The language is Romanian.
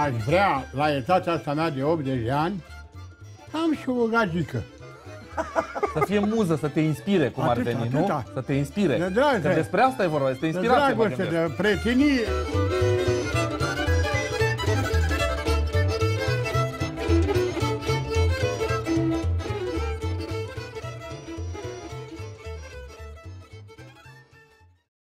aș vrea, la etatea asta mea de 80 de ani, am și o gagică. Să fie muză, să te inspire, cum Atâta, ar veni, atâta. nu? Să te inspire. De dragoste. Că despre asta e vorba, să te inspire. De dragoste, de prietenie.